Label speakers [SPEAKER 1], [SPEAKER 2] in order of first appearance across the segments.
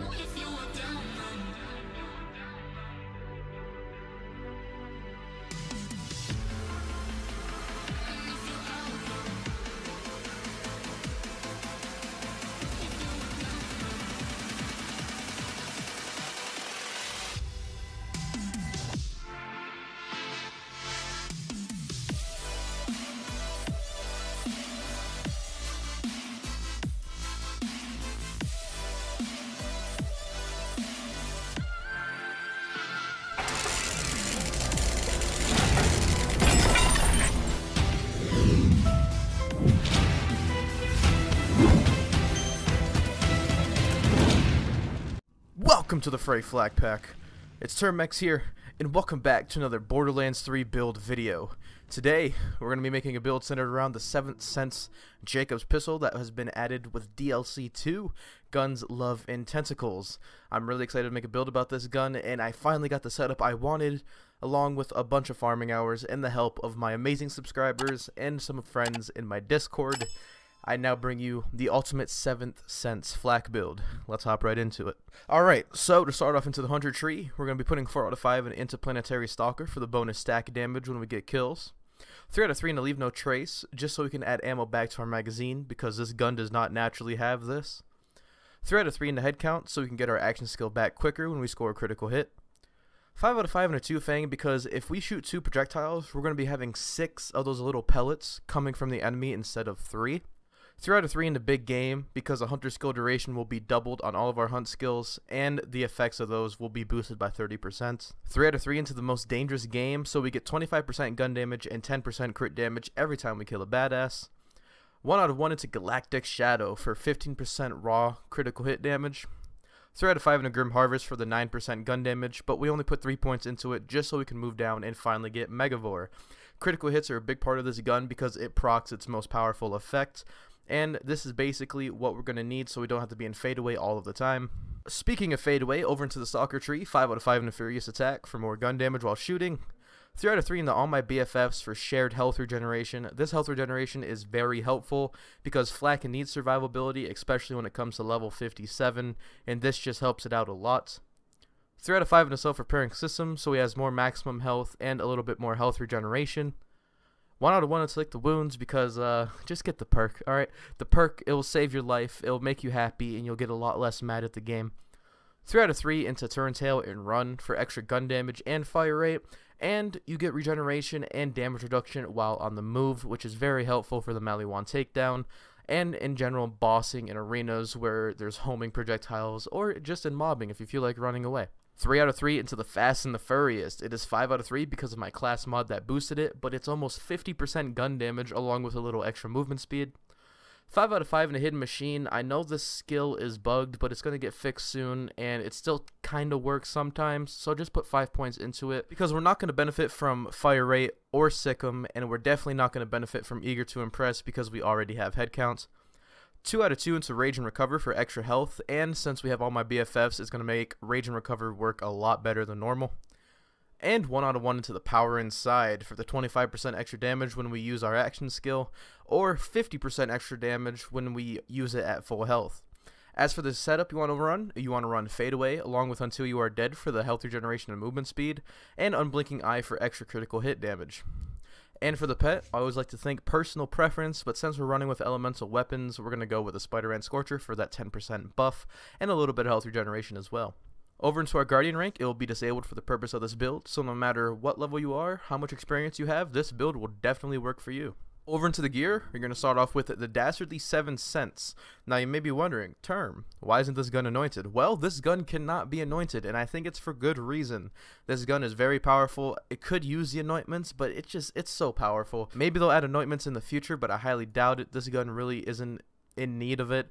[SPEAKER 1] Who is he? Welcome to the Fray Flag Pack. It's Termex here, and welcome back to another Borderlands 3 build video. Today, we're going to be making a build centered around the 7th Sense Jakobs Pistol that has been added with DLC 2, Guns, Love, and Tentacles. I'm really excited to make a build about this gun, and I finally got the setup I wanted, along with a bunch of farming hours and the help of my amazing subscribers and some friends in my Discord. I now bring you the ultimate 7th sense flak build. Let's hop right into it. Alright, so to start off into the Hunter tree, we're going to be putting 4 out of 5 in Interplanetary Stalker for the bonus stack damage when we get kills. 3 out of 3 in the Leave No Trace, just so we can add ammo back to our magazine, because this gun does not naturally have this. 3 out of 3 in the head count, so we can get our action skill back quicker when we score a critical hit. 5 out of 5 in a 2 Fang because if we shoot 2 projectiles, we're going to be having 6 of those little pellets coming from the enemy instead of 3. 3 out of 3 in the big game because a hunter skill duration will be doubled on all of our hunt skills and the effects of those will be boosted by 30%. 3 out of 3 into the most dangerous game so we get 25% gun damage and 10% crit damage every time we kill a badass. 1 out of 1 into Galactic Shadow for 15% raw critical hit damage. 3 out of 5 in a Grim Harvest for the 9% gun damage, but we only put 3 points into it just so we can move down and finally get Megavore. Critical hits are a big part of this gun because it procs its most powerful effect, and this is basically what we're going to need so we don't have to be in fadeaway all of the time. Speaking of fadeaway, over into the Stalker tree, 5 out of 5 in a Furious Attack for more gun damage while shooting. 3 out of 3 in the All My BFFs for shared health regeneration. This health regeneration is very helpful because Flak needs survivability, especially when it comes to level 57, and this just helps it out a lot. 3 out of 5 in a self-repairing system, so he has more maximum health and a little bit more health regeneration. One out of one, it's Lick the Wounds because uh, just get the perk. All right, the perk it will save your life. It will make you happy, and you'll get a lot less mad at the game. Three out of three into turn tail and run for extra gun damage and fire rate, and you get regeneration and damage reduction while on the move, which is very helpful for the Maliwan takedown, and in general bossing in arenas where there's homing projectiles, or just in mobbing if you feel like running away. 3 out of 3 into the Fast and the Furriest. It is 5 out of 3 because of my class mod that boosted it, but it's almost 50% gun damage along with a little extra movement speed. 5 out of 5 in a Hidden Machine. I know this skill is bugged, but it's going to get fixed soon, and it still kind of works sometimes, so just put 5 points into it, because we're not going to benefit from Fire Rate or Sick'em, and we're definitely not going to benefit from Eager to Impress because we already have head counts. 2 out of 2 into Rage and Recover for extra health, and since we have all my BFFs, it's going to make Rage and Recover work a lot better than normal. And 1 out of 1 into the Power Inside for the 25% extra damage when we use our action skill, or 50% extra damage when we use it at full health. As for the setup you want to run, you want to run Fadeaway along with Until You Are Dead for the health regeneration and movement speed, and Unblinking Eye for extra critical hit damage. And for the pet, I always like to think personal preference, but since we're running with elemental weapons, we're going to go with a Spiderant Scorcher for that 10% buff and a little bit of health regeneration as well. Over into our Guardian rank, it will be disabled for the purpose of this build, so no matter what level you are, how much experience you have, this build will definitely work for you. Over into the gear, you're going to start off with the Dastardly 7th Sense. Now you may be wondering, term, why isn't this gun anointed? Well, this gun cannot be anointed, and I think it's for good reason. This gun is very powerful. It could use the anointments, but it just, it's so powerful. Maybe they'll add anointments in the future, but I highly doubt it. This gun really isn't in need of it.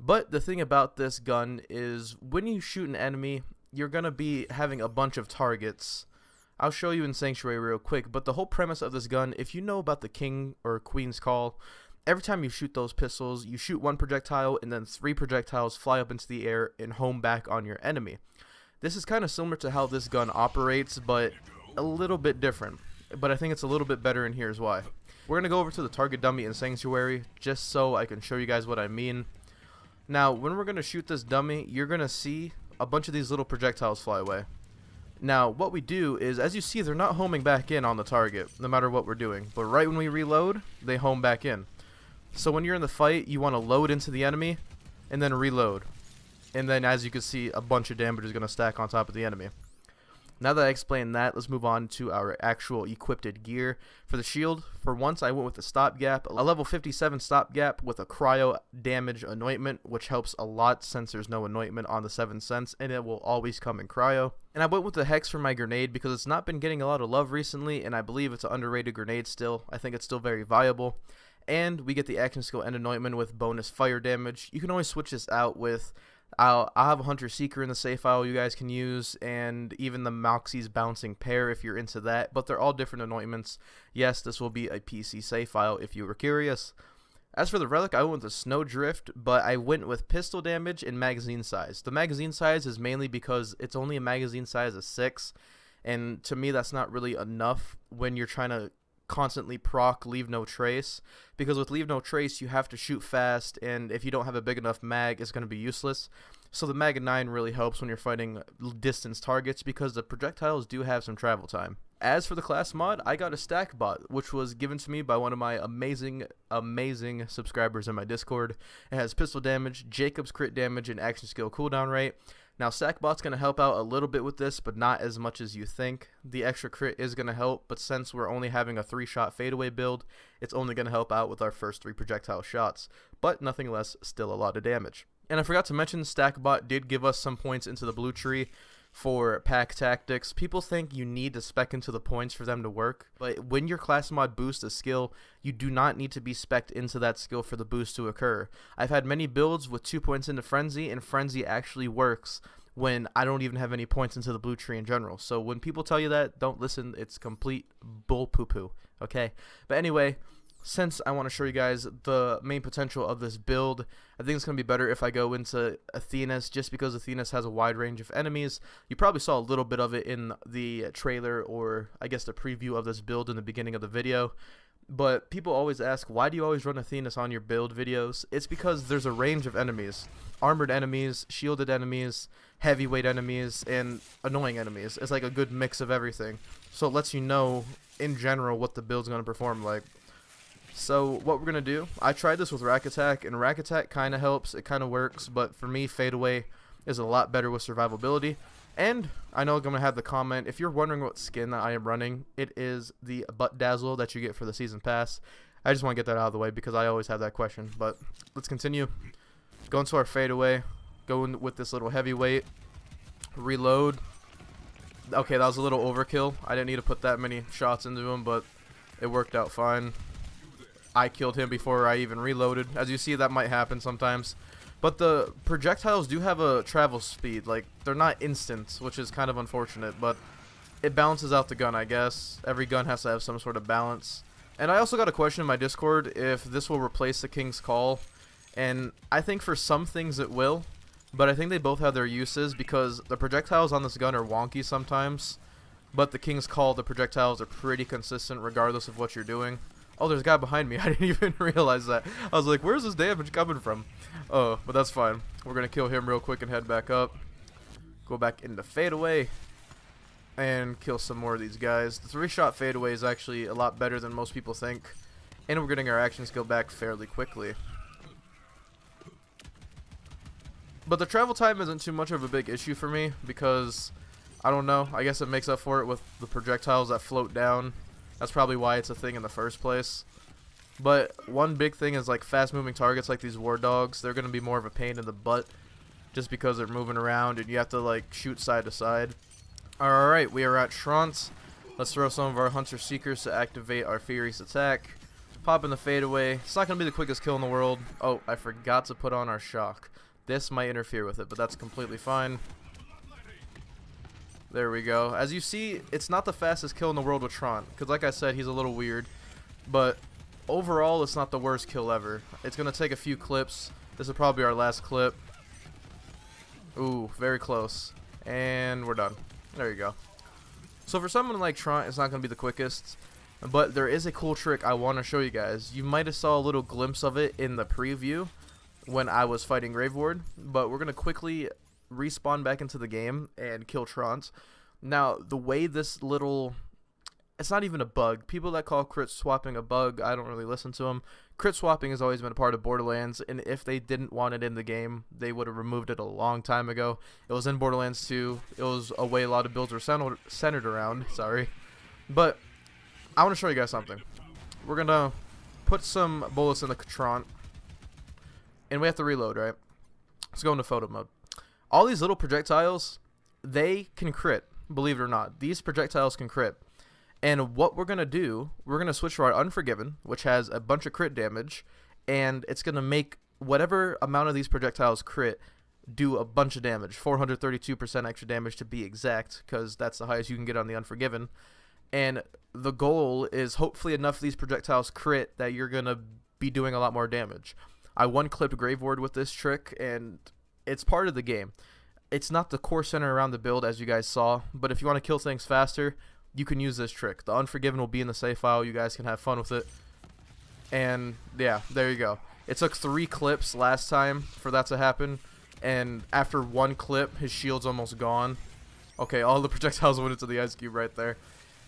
[SPEAKER 1] But the thing about this gun is when you shoot an enemy, you're going to be having a bunch of targets I'll show you in Sanctuary real quick, but the whole premise of this gun, if you know about the King or Queen's Call, every time you shoot those pistols, you shoot one projectile and then three projectiles fly up into the air and home back on your enemy. This is kind of similar to how this gun operates, but a little bit different. But I think it's a little bit better and here's why. We're going to go over to the target dummy in Sanctuary just so I can show you guys what I mean. Now, when we're going to shoot this dummy, you're going to see a bunch of these little projectiles fly away. Now, what we do is, as you see, they're not homing back in on the target, no matter what we're doing. But right when we reload, they home back in. So when you're in the fight, you want to load into the enemy, and then reload. And then, as you can see, a bunch of damage is going to stack on top of the enemy. Now that I explained that, let's move on to our actual equipped gear. For the shield, for once I went with the stopgap, a level 57 stopgap with a cryo damage anointment, which helps a lot since there's no anointment on the 7th Sense, and it will always come in cryo. And I went with the hex for my grenade because it's not been getting a lot of love recently, and I believe it's an underrated grenade still. I think it's still very viable. And we get the action skill and anointment with bonus fire damage. You can always switch this out with I'll, I'll have a Hunter Seeker in the save file you guys can use, and even the Moxxi's Bouncing Pair if you're into that, but they're all different anointments. Yes, this will be a PC save file if you were curious. As for the relic, I went with the Snowdrift, but I went with pistol damage and magazine size. The magazine size is mainly because it's only a magazine size of 6, and to me that's not really enough when you're trying to constantly proc leave no trace because with leave no trace you have to shoot fast and if you don't have a big enough mag it's going to be useless. So the mag 9 really helps when you're fighting distance targets because the projectiles do have some travel time. As for the class mod i got a Stackbot which was given to me by one of my amazing amazing subscribers in my discord. It has pistol damage Jakobs crit damage and action skill cooldown rate now, Stackbot's going to help out a little bit with this, but not as much as you think. The extra crit is going to help, but since we're only having a three-shot fadeaway build, it's only going to help out with our first three projectile shots, but nothing less, still a lot of damage. And I forgot to mention, Stackbot did give us some points into the blue tree, for pack tactics. People think you need to spec into the points for them to work, but when your class mod boosts a skill, you do not need to be specced into that skill for the boost to occur. I've had many builds with two points into Frenzy, and Frenzy actually works when I don't even have any points into the blue tree in general. So when people tell you that, don't listen. It's complete bull poo poo. Okay? But anyway, since I want to show you guys the main potential of this build, I think it's going to be better if I go into Athenas just because Athenas has a wide range of enemies. You probably saw a little bit of it in the trailer or I guess the preview of this build in the beginning of the video. But people always ask, why do you always run Athenas on your build videos? It's because there's a range of enemies. Armored enemies, shielded enemies, heavyweight enemies, and annoying enemies. It's like a good mix of everything. So it lets you know, in general, what the build's going to perform like. So what we're going to do, I tried this with Rack Attack, and Rack Attack kind of helps, it kind of works, but for me, Fadeaway is a lot better with survivability. And I know I'm going to have the comment, if you're wondering what skin that I am running, it is the Butt Dazzle that you get for the Season Pass. I just want to get that out of the way because I always have that question. But let's continue. Go into our Fadeaway, go in with this little heavyweight, reload. Okay, that was a little overkill. I didn't need to put that many shots into him, but it worked out fine. I killed him before I even reloaded. As you see, that might happen sometimes. But the projectiles do have a travel speed. Like, they're not instant, which is kind of unfortunate. But it balances out the gun, I guess. Every gun has to have some sort of balance. And I also got a question in my Discord if this will replace the King's Call. And I think for some things it will. But I think they both have their uses because the projectiles on this gun are wonky sometimes. But the King's Call, the projectiles are pretty consistent regardless of what you're doing. Oh, there's a guy behind me. I didn't even realize that. I was like, where's this damage coming from? Oh, but that's fine. We're going to kill him real quick and head back up. Go back into fadeaway. And kill some more of these guys. The three-shot fadeaway is actually a lot better than most people think. And we're getting our action skill back fairly quickly. But the travel time isn't too much of a big issue for me because, I don't know, I guess it makes up for it with the projectiles that float down that's probably why it's a thing in the first place. But one big thing is like fast moving targets like these war dogs, they're going to be more of a pain in the butt just because they're moving around and you have to like shoot side to side. Alright, we are at Traunt. Let's throw some of our Hunter Seekers to activate our Furious attack. Pop in the fadeaway. It's not going to be the quickest kill in the world. Oh, I forgot to put on our shock. This might interfere with it, but that's completely fine. There we go. As you see, it's not the fastest kill in the world with Traunt. Because like I said, he's a little weird. But overall, it's not the worst kill ever. It's going to take a few clips. This is probably our last clip. Ooh, very close. And we're done. There you go. So for someone like Traunt, it's not going to be the quickest. But there is a cool trick I want to show you guys. You might have saw a little glimpse of it in the preview. when I was fighting Graveward, but we're gonna quickly respawn back into the game and kill Trons. Now, the way this little it's not even a bug. People that call crit swapping a bug, I don't really listen to them. Crit swapping has always been a part of Borderlands, and if they didn't want it in the game, they would have removed it a long time ago. It was in Borderlands 2. It was a way a lot of builds were centered, centered around. Sorry, but I want to show you guys something. We're gonna put some bullets in the Catron, and we have to reload, right? Let's go into photo mode. All these little projectiles, they can crit. Believe it or not, these projectiles can crit. And what we're going to do, we're going to switch to our Unforgiven, which has a bunch of crit damage, and it's going to make whatever amount of these projectiles crit do a bunch of damage 432% extra damage to be exact, because that's the highest you can get on the Unforgiven. And the goal is hopefully enough of these projectiles crit that you're going to be doing a lot more damage. I one clipped Graveward with this trick, and it's part of the game. It's not the core center around the build, as you guys saw, but if you want to kill things faster, you can use this trick. The Unforgiven will be in the save file. You guys can have fun with it. And yeah, there you go. It took three clips last time for that to happen. And after one clip, his shield's almost gone. Okay, all the projectiles went into the ice cube right there.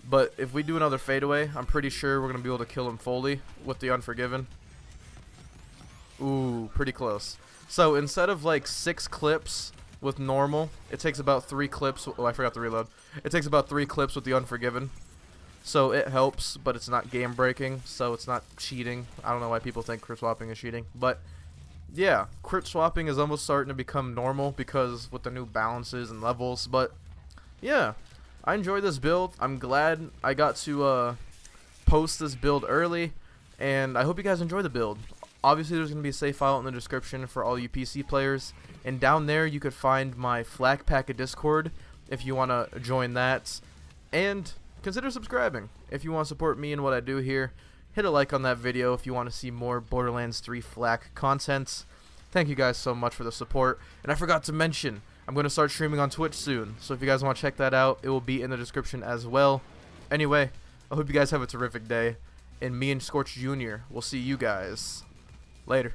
[SPEAKER 1] But if we do another fadeaway, I'm pretty sure we're going to be able to kill him fully with the Unforgiven. Ooh, pretty close. So instead of like six clips with normal, it takes about three clips. Oh, I forgot to reload. It takes about three clips with the Unforgiven. So it helps, but it's not game breaking, so it's not cheating. I don't know why people think crit swapping is cheating, but yeah, crit swapping is almost starting to become normal because with the new balances and levels, but yeah, I enjoy this build. I'm glad I got to uh, post this build early, and I hope you guys enjoy the build. Obviously, there's going to be a save file in the description for all you PC players. And down there, you could find my Flak Packet Discord if you want to join that. And consider subscribing if you want to support me and what I do here. Hit a like on that video if you want to see more Borderlands 3 Flak content. Thank you guys so much for the support. And I forgot to mention, I'm going to start streaming on Twitch soon. So if you guys want to check that out, it will be in the description as well. Anyway, I hope you guys have a terrific day. And me and Scorch Jr. will see you guys Later.